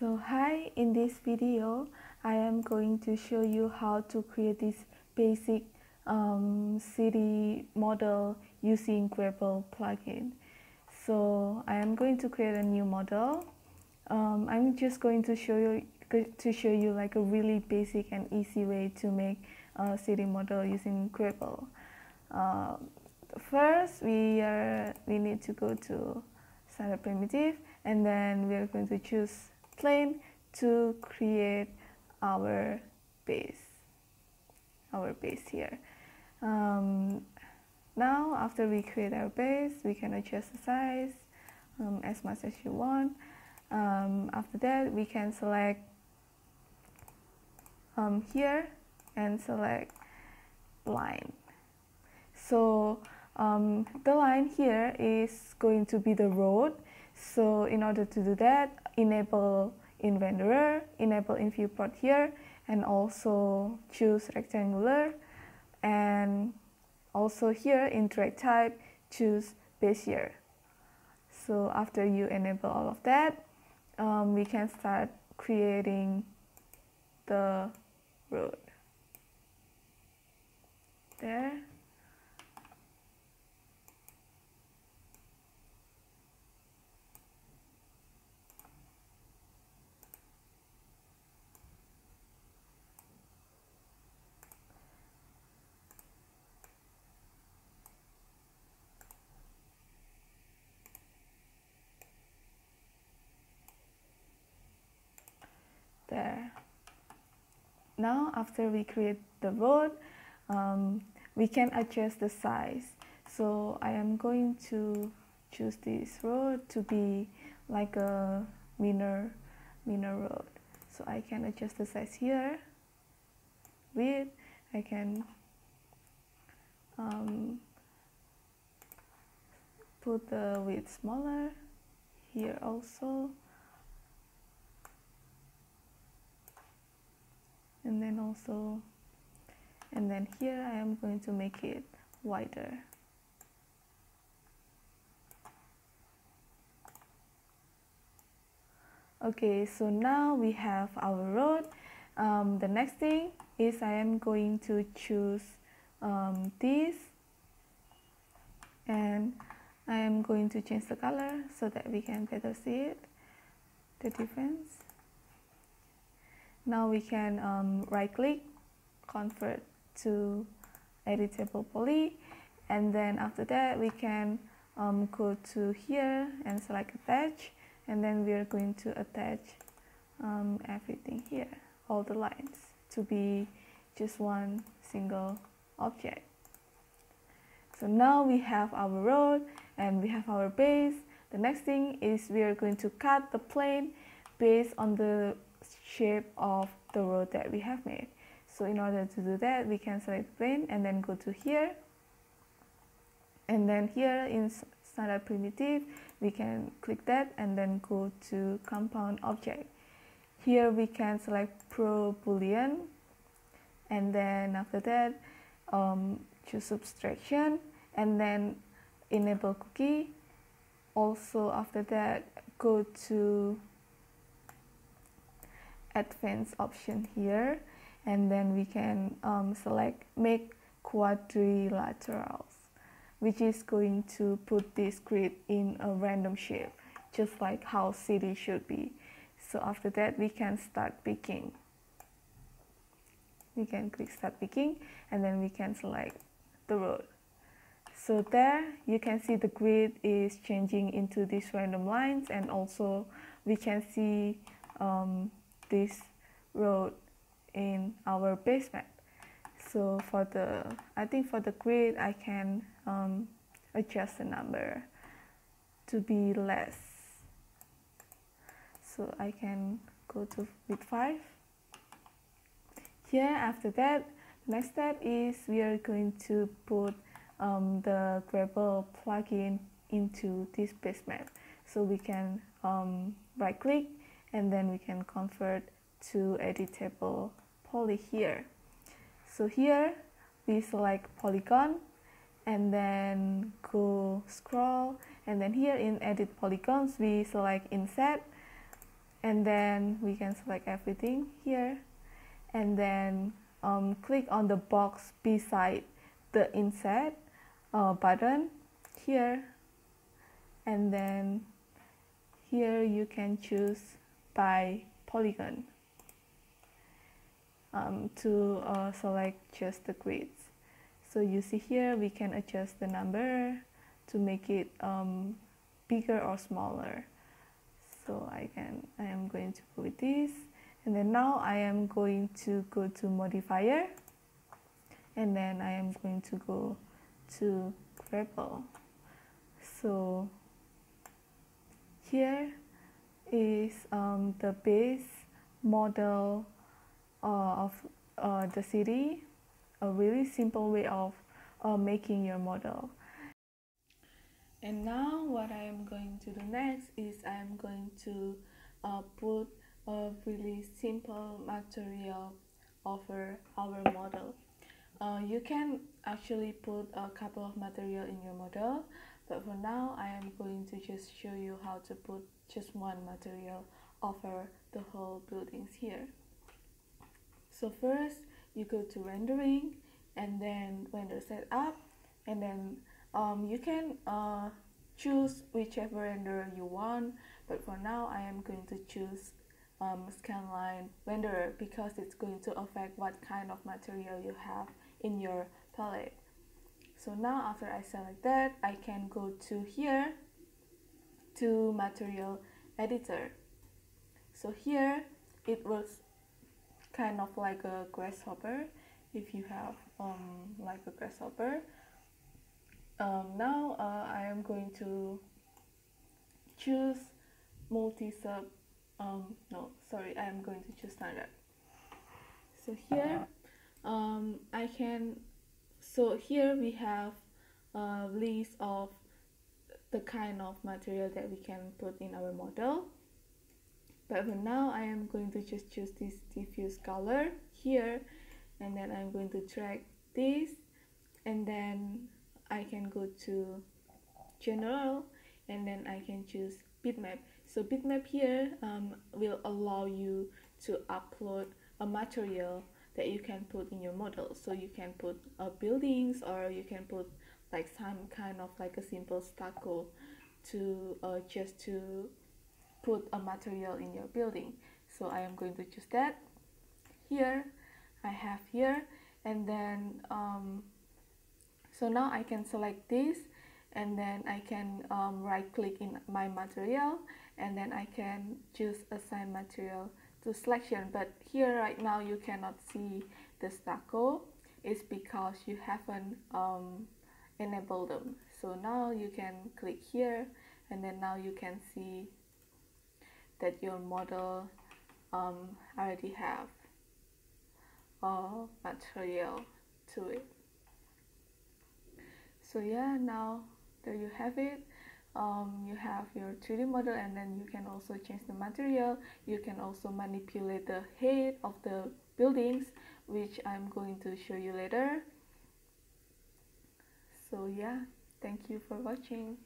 So hi, in this video, I am going to show you how to create this basic um, city model using Greeble plugin. So I am going to create a new model. Um, I'm just going to show you to show you like a really basic and easy way to make a city model using Greeble. Uh, first, we are we need to go to standard primitive, and then we are going to choose plane to create our base our base here. Um, now after we create our base we can adjust the size um, as much as you want. Um, after that we can select um, here and select line. So um, the line here is going to be the road so in order to do that, enable in renderer, enable in viewport here, and also choose rectangular. And also here in type, choose Bezier. So after you enable all of that, um, we can start creating the road. There. There. Now after we create the road, um, we can adjust the size. So I am going to choose this road to be like a minor, minor road. So I can adjust the size here. Width, I can um, put the width smaller here also. And then also and then here I am going to make it wider. Okay so now we have our road. Um, the next thing is I am going to choose um, this. And I am going to change the color so that we can better see it the difference now we can um, right click, convert to editable poly, and then after that we can um, go to here and select attach, and then we are going to attach um, everything here, all the lines, to be just one single object. So now we have our road and we have our base. The next thing is we are going to cut the plane based on the shape of the road that we have made. So in order to do that, we can select plane and then go to here. And then here in standard primitive, we can click that and then go to compound object. Here we can select pro boolean and then after that um, choose subtraction and then enable cookie. Also after that go to advanced option here and then we can um, select make quadrilaterals which is going to put this grid in a random shape just like how city should be. So after that we can start picking. We can click start picking and then we can select the road. So there you can see the grid is changing into these random lines and also we can see um, this road in our basement. So for the, I think for the grid, I can um, adjust the number to be less. So I can go to with 5. Here after that, next step is we are going to put um, the Greeble plugin into this basement. So we can um, right click and then we can convert to editable poly here. So here we select polygon and then go scroll and then here in edit polygons we select inset and then we can select everything here and then um, click on the box beside the inset uh, button here and then here you can choose by polygon um, to uh, select just the grids so you see here we can adjust the number to make it um, bigger or smaller. So I can I am going to with this. And then now I am going to go to modifier. And then I am going to go to Greeble so here is um, the base model uh, of uh, the city a really simple way of uh, making your model and now what I am going to do next is I am going to uh, put a really simple material over our model. Uh, you can actually put a couple of material in your model but for now I am going to just show you how to put just one material over the whole buildings here. So first you go to rendering and then render setup and then um, you can uh, choose whichever renderer you want but for now I am going to choose um, scanline renderer because it's going to affect what kind of material you have in your palette so now after I select that I can go to here to material editor. So here it works kind of like a grasshopper if you have um, like a grasshopper. Um, now uh, I am going to choose multi-sub um, no sorry I am going to choose standard. So here um, I can so here we have a list of the kind of material that we can put in our model. But for now I am going to just choose this diffuse color here and then I'm going to drag this and then I can go to general and then I can choose bitmap. So bitmap here um, will allow you to upload a material that you can put in your model so you can put uh, buildings or you can put like some kind of like a simple stucco to uh, just to put a material in your building. So I am going to choose that. Here I have here. And then um, so now I can select this. And then I can um, right click in my material. And then I can choose assign material to selection but here right now you cannot see the stucco. It's because you haven't um, enabled them. So now you can click here and then now you can see that your model um, already have a material to it. So yeah now there you have it um, you have your 3D model and then you can also change the material. You can also manipulate the height of the buildings which I'm going to show you later. So yeah. Thank you for watching